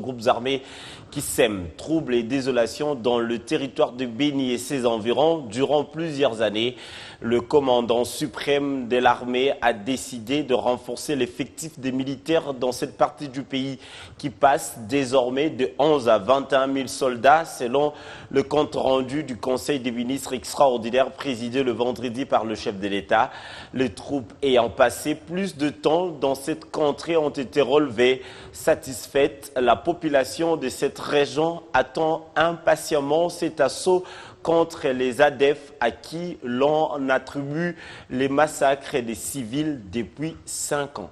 groupes armés qui sèment troubles et désolation dans le territoire de Béni et ses environs durant plusieurs années. Le commandant suprême de l'armée a décidé de renforcer l'effectif des militaires dans cette partie du pays qui passe désormais de 11 à 21 000 soldats selon le compte rendu du Conseil des ministres extraordinaire présidé le vendredi par le chef de l'État. Les troupes ayant passé plus de temps dans cette contrée ont été relevées, satisfaites. Population de cette région attend impatiemment cet assaut contre les ADEF à qui l'on attribue les massacres des civils depuis cinq ans.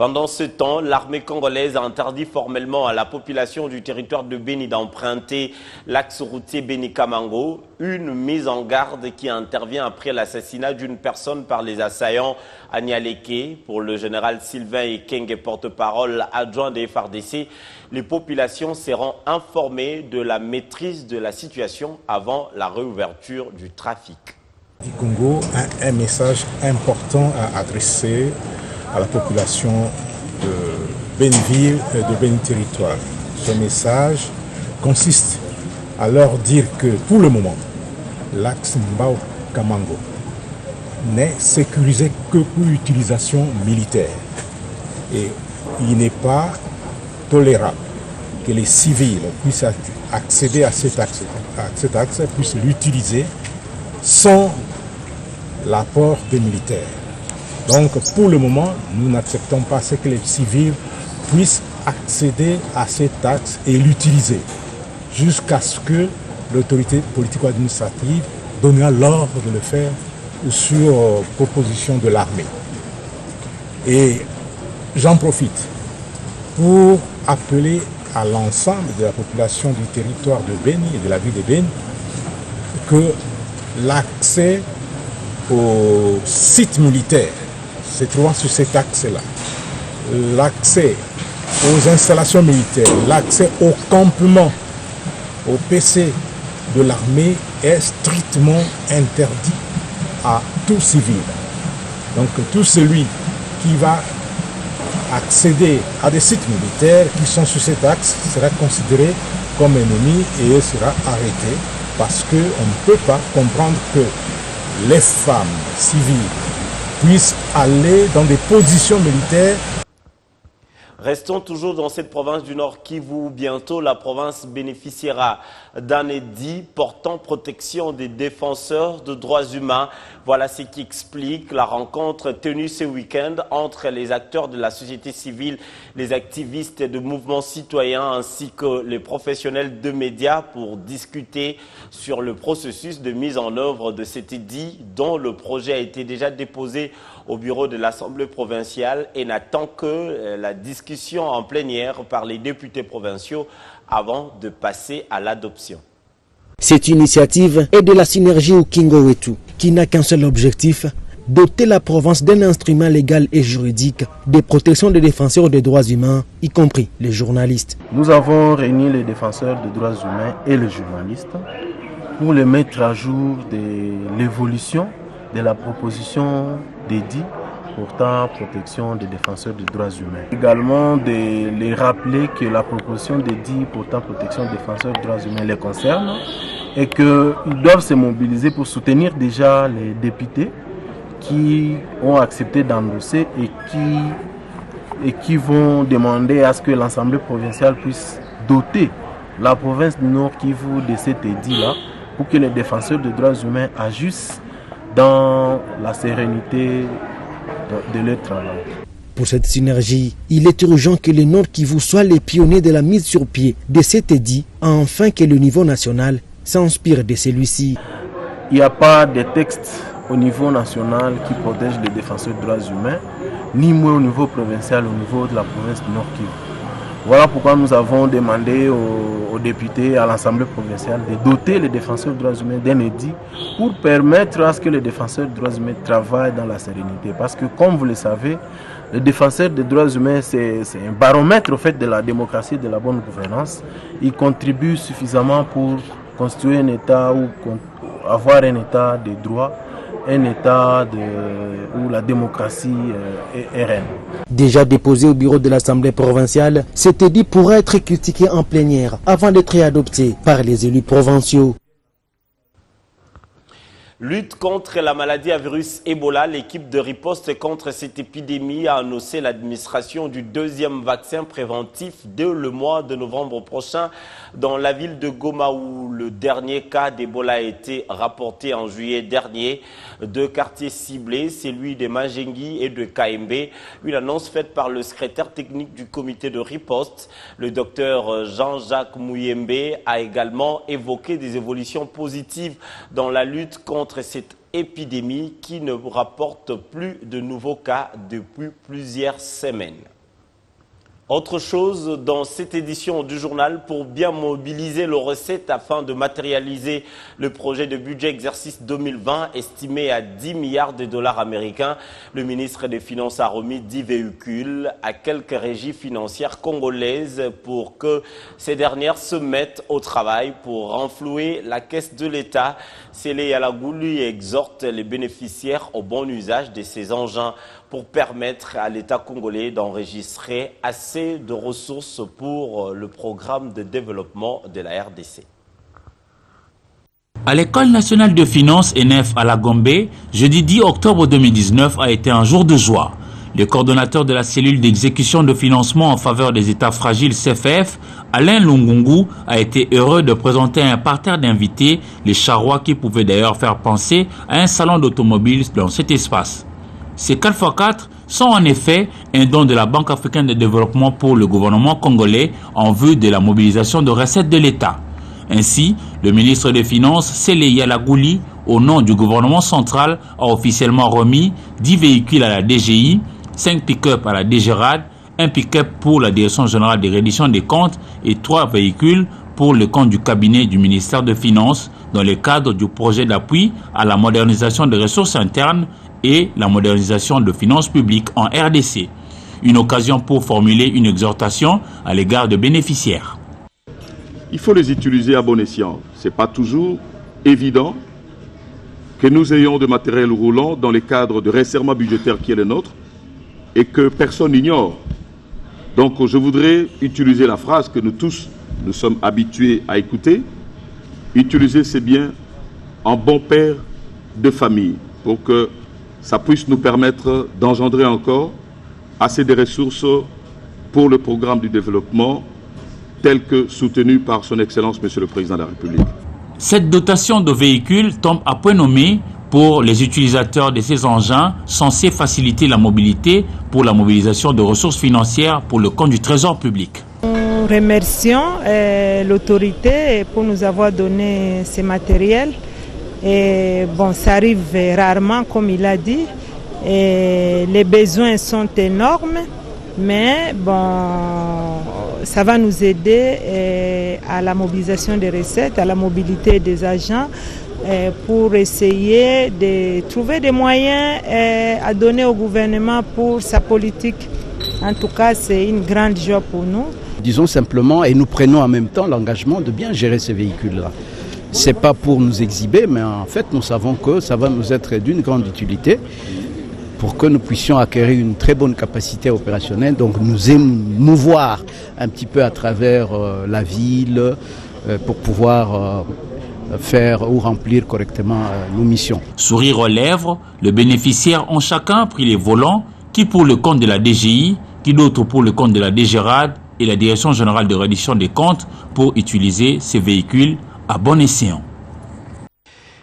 Pendant ce temps, l'armée congolaise a interdit formellement à la population du territoire de Béni d'emprunter l'axe routier Béni-Kamango, une mise en garde qui intervient après l'assassinat d'une personne par les assaillants à Nialeke. Pour le général Sylvain Ekenge, porte-parole adjoint des FRDC, les populations seront informées de la maîtrise de la situation avant la réouverture du trafic. Congo a un message important à adresser à la population de Benville et de Beni Territoire. Ce message consiste à leur dire que pour le moment, l'axe Mbao-Kamango n'est sécurisé que pour l'utilisation militaire. Et il n'est pas tolérable que les civils puissent accéder à cet axe, à cet axe puissent l'utiliser sans l'apport des militaires. Donc pour le moment, nous n'acceptons pas ce que les civils puissent accéder à cet axe et l'utiliser jusqu'à ce que l'autorité politico-administrative donnera l'ordre de le faire sur proposition de l'armée. Et j'en profite pour appeler à l'ensemble de la population du territoire de Beni et de la ville de Beni que l'accès au site militaire se trouvant sur cet axe-là, l'accès aux installations militaires, l'accès au campement, au PC de l'armée est strictement interdit à tout civil. Donc tout celui qui va accéder à des sites militaires qui sont sur cet axe sera considéré comme ennemi et sera arrêté parce qu'on ne peut pas comprendre que les femmes civiles puissent aller dans des positions militaires Restons toujours dans cette province du Nord Kivu. Bientôt, la province bénéficiera d'un édit portant protection des défenseurs de droits humains. Voilà ce qui explique la rencontre tenue ce week-end entre les acteurs de la société civile, les activistes de mouvements citoyens ainsi que les professionnels de médias pour discuter sur le processus de mise en œuvre de cet édit dont le projet a été déjà déposé au bureau de l'Assemblée provinciale et n'attend que la discussion en plénière par les députés provinciaux avant de passer à l'adoption. Cette initiative est de la synergie au Kingo-Wetu, qui n'a qu'un seul objectif, doter la province d'un instrument légal et juridique de protection des défenseurs des droits humains, y compris les journalistes. Nous avons réuni les défenseurs des droits humains et les journalistes pour les mettre à jour de l'évolution de la proposition dédiée portant protection des défenseurs des droits humains. Également de les rappeler que la proposition dédiée portant protection des défenseurs des droits humains les concerne et qu'ils doivent se mobiliser pour soutenir déjà les députés qui ont accepté d'endosser et qui, et qui vont demander à ce que l'Assemblée provinciale puisse doter la province du Nord Kivu de cet édit-là pour que les défenseurs des droits humains agissent dans la sérénité de, de leur travail. Pour cette synergie, il est urgent que le Nord Kivu soit les pionniers de la mise sur pied de cet édit, afin que le niveau national s'inspire de celui-ci. Il n'y a pas de texte au niveau national qui protège les défenseurs des droits humains, ni moins au niveau provincial, au niveau de la province du Nord Kivu. Voilà pourquoi nous avons demandé aux, députés, à l'Assemblée provinciale, de doter les défenseurs des droits humains d'un édit pour permettre à ce que les défenseurs des droits humains travaillent dans la sérénité. Parce que, comme vous le savez, les défenseurs des droits humains, c'est un baromètre au fait, de la démocratie et de la bonne gouvernance. Ils contribuent suffisamment pour construire un État ou avoir un État de droit un État où la démocratie est, est reine. Déjà déposé au bureau de l'Assemblée provinciale, c'était dit pourrait être critiqué en plénière avant d'être adopté par les élus provinciaux. Lutte contre la maladie à virus Ebola, l'équipe de riposte contre cette épidémie a annoncé l'administration du deuxième vaccin préventif dès le mois de novembre prochain dans la ville de Goma où le dernier cas d'Ebola a été rapporté en juillet dernier. Deux quartiers ciblés, celui de Majengi et de KMB. Une annonce faite par le secrétaire technique du comité de riposte, le docteur Jean-Jacques Mouyembe, a également évoqué des évolutions positives dans la lutte contre cette épidémie qui ne rapporte plus de nouveaux cas depuis plusieurs semaines. Autre chose dans cette édition du journal pour bien mobiliser le recette afin de matérialiser le projet de budget exercice 2020 estimé à 10 milliards de dollars américains. Le ministre des Finances a remis 10 véhicules à quelques régies financières congolaises pour que ces dernières se mettent au travail pour renflouer la caisse de l'État. Célé Yalagouli exhorte les bénéficiaires au bon usage de ces engins pour permettre à l'État congolais d'enregistrer assez de ressources pour le programme de développement de la RDC. À l'École nationale de finances ENEF à la Gombe, jeudi 10 octobre 2019 a été un jour de joie. Le coordonnateur de la cellule d'exécution de financement en faveur des États fragiles CFF, Alain Lungungu, a été heureux de présenter un parterre d'invités, les charrois qui pouvaient d'ailleurs faire penser à un salon d'automobile dans cet espace. Ces 4x4 sont en effet un don de la Banque africaine de développement pour le gouvernement congolais en vue de la mobilisation de recettes de l'État. Ainsi, le ministre des Finances, Sele Yalagouli, au nom du gouvernement central, a officiellement remis 10 véhicules à la DGI, 5 pick-up à la DGRAD, un pick-up pour la Direction générale des redditions des comptes et 3 véhicules pour le compte du cabinet du ministère des Finances dans le cadre du projet d'appui à la modernisation des ressources internes et la modernisation de finances publiques en RDC. Une occasion pour formuler une exhortation à l'égard de bénéficiaires. Il faut les utiliser à bon escient. Ce n'est pas toujours évident que nous ayons de matériel roulant dans le cadre de resserrement budgétaire qui est le nôtre et que personne n'ignore. Donc je voudrais utiliser la phrase que nous tous nous sommes habitués à écouter. Utiliser ces biens en bon père de famille pour que ça puisse nous permettre d'engendrer encore assez de ressources pour le programme du développement tel que soutenu par son Excellence Monsieur le Président de la République. Cette dotation de véhicules tombe à point nommé pour les utilisateurs de ces engins censés faciliter la mobilité pour la mobilisation de ressources financières pour le compte du Trésor public. Nous remercions euh, l'autorité pour nous avoir donné ces matériels. Et bon, ça arrive rarement, comme il a dit. Les besoins sont énormes, mais bon, ça va nous aider à la mobilisation des recettes, à la mobilité des agents, pour essayer de trouver des moyens à donner au gouvernement pour sa politique. En tout cas, c'est une grande joie pour nous. Disons simplement, et nous prenons en même temps l'engagement de bien gérer ces véhicules-là. Ce n'est pas pour nous exhiber, mais en fait, nous savons que ça va nous être d'une grande utilité pour que nous puissions acquérir une très bonne capacité opérationnelle, donc nous émouvoir un petit peu à travers euh, la ville euh, pour pouvoir euh, faire ou remplir correctement nos missions. Sourire aux lèvres, les bénéficiaires ont chacun pris les volants, qui pour le compte de la DGI, qui d'autre pour le compte de la DGRAD et la Direction générale de reddition des comptes pour utiliser ces véhicules à bon escient.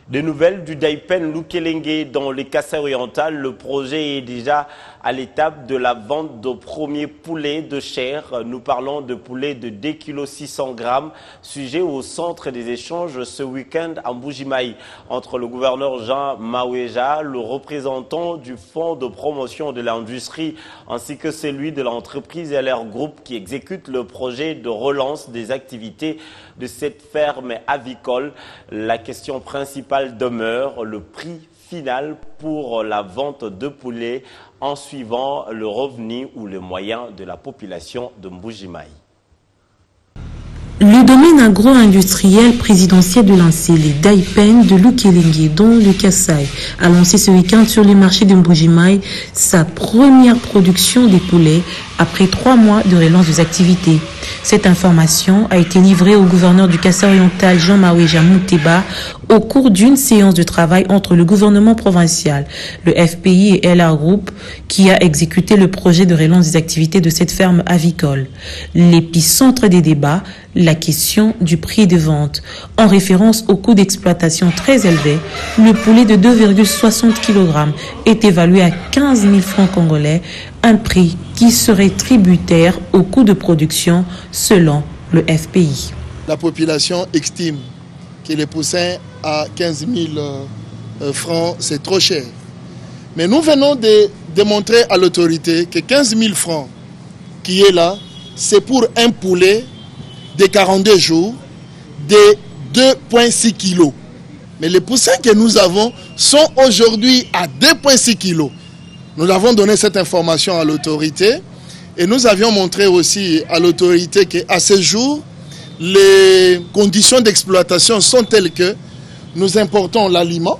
Des nouvelles du Daipen Lukelenge dans les Kassai orientales. Le projet est déjà à l'étape de la vente de premiers poulets de chair. Nous parlons de poulets de 2 kg 600 grammes, sujet au centre des échanges ce week-end à Mbujimaï entre le gouverneur Jean Maoueja, le représentant du fonds de promotion de l'industrie ainsi que celui de l'entreprise LR Group qui exécute le projet de relance des activités de cette ferme avicole. La question principale demeure le prix final pour la vente de poulets en suivant le revenu ou le moyen de la population de Mbujimaï. Le domaine agro-industriel présidentiel de les Daipen de Lukelenge, dont le Kassai, a lancé ce week-end sur les marchés de Mbujimai sa première production des poulets après trois mois de relance des activités. Cette information a été livrée au gouverneur du Kassai oriental Jean-Marie Jamouteba au cours d'une séance de travail entre le gouvernement provincial, le FPI et LR Group qui a exécuté le projet de relance des activités de cette ferme avicole. L'épicentre des débats, la question du prix de vente. En référence au coût d'exploitation très élevé, le poulet de 2,60 kg est évalué à 15 000 francs congolais, un prix qui serait tributaire au coût de production selon le FPI. La population estime que les poussins à 15 000 francs, c'est trop cher. Mais nous venons de démontrer à l'autorité que 15 000 francs qui est là, c'est pour un poulet de 42 jours de 2,6 kilos. Mais les poussins que nous avons sont aujourd'hui à 2,6 kilos. Nous avons donné cette information à l'autorité et nous avions montré aussi à l'autorité qu'à ce jour, les conditions d'exploitation sont telles que nous importons l'aliment.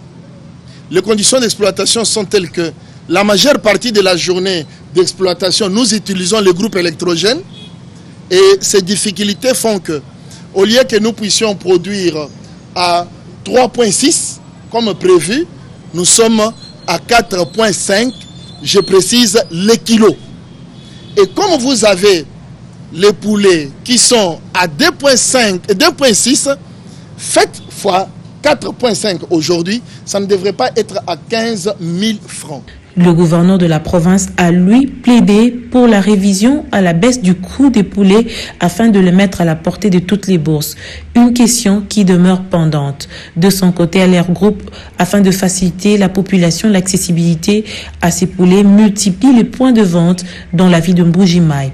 Les conditions d'exploitation sont telles que la majeure partie de la journée d'exploitation, nous utilisons le groupe électrogène. Et ces difficultés font que, au lieu que nous puissions produire à 3,6 comme prévu, nous sommes à 4,5, je précise, les kilos. Et comme vous avez les poulets qui sont à 2,5 et 2,6, faites fois 4,5 aujourd'hui, ça ne devrait pas être à 15 000 francs. Le gouverneur de la province a lui plaidé pour la révision à la baisse du coût des poulets afin de le mettre à la portée de toutes les bourses. Une question qui demeure pendante. De son côté, LR Group, afin de faciliter la population l'accessibilité à ces poulets, multiplie les points de vente dans la ville de Mbujimai.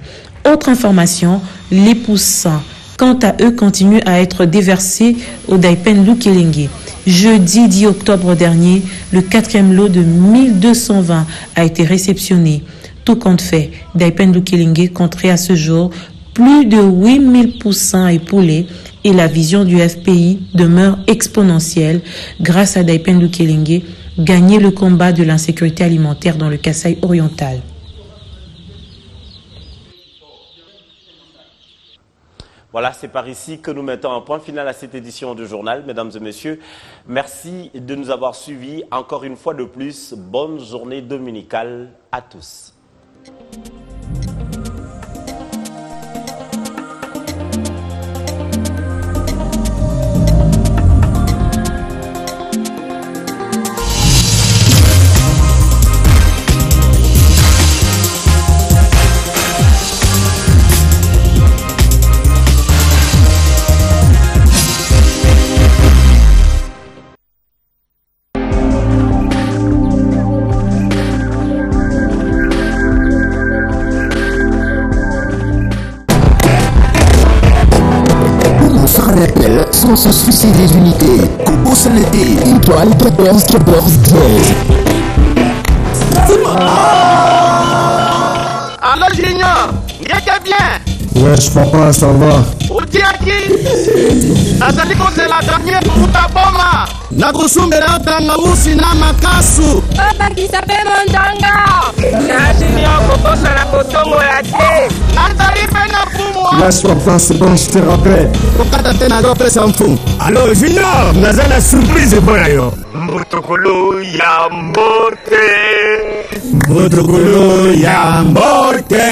Autre information, les poussins, quant à eux, continuent à être déversés au Daipen Lukelenge. Jeudi 10 octobre dernier, le quatrième lot de 1220 a été réceptionné. Tout compte fait, Daipen Lukelenge compterait à ce jour plus de 8000 poussins poulets et la vision du FPI demeure exponentielle grâce à Daipen Lukelenge, gagner le combat de l'insécurité alimentaire dans le Kassai oriental. Voilà, c'est par ici que nous mettons un point final à cette édition du journal. Mesdames et messieurs, merci de nous avoir suivis. Encore une fois de plus, bonne journée dominicale à tous. Sanité, étoile 14 14 10. Alors Junior, bien bien Wesh papa, ça va? tiaki azali kozela danie kokuta boma. Nakosumbela yo tangawusi na makasu. Babakisa mpe mondanga nazini yo kokosala kotongola te. Nazali mpe na kumwa laswa prince blanche te rappel kokata te nazopesa mfumu alo junior naza na surprise mpo na yo. Mbotokolo ya mbote mbotokolo ya mbote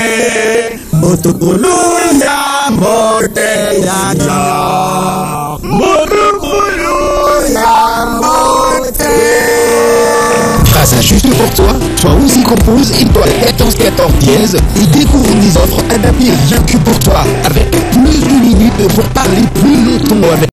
mbotokolo ya mbote ya. Ja mbotokolo ya mbote Phrase juste pour toi, toi aussi compose étoile 14 14 dièse et découvre des offres adaptées rien que pour toi. Avec plus de minutes pour parler plus longtemps avec